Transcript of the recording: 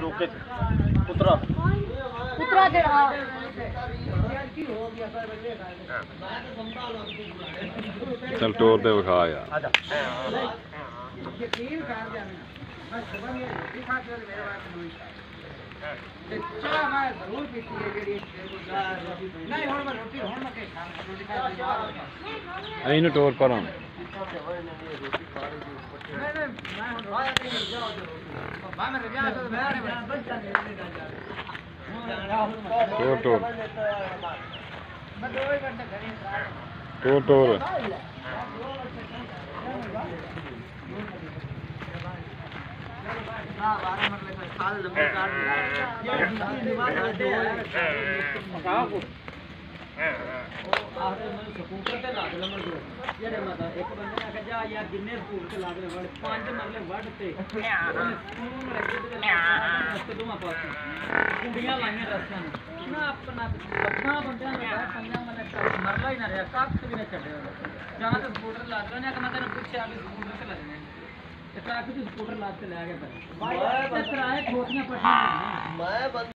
جو کے کترا کترا ہاں چل ٹور دے ٹوا آیا اٹو ہوں ہاں بارہ مرلے کا سال لمبا کاٹ دیا ہے یہ دیوار ہے دو ہے کہاں کو ہے ہے او آ رہے ہیں سکوٹر پہ لا دے لمبا دو مرلا چاہٹر لگ جانے لگ کے لا گیا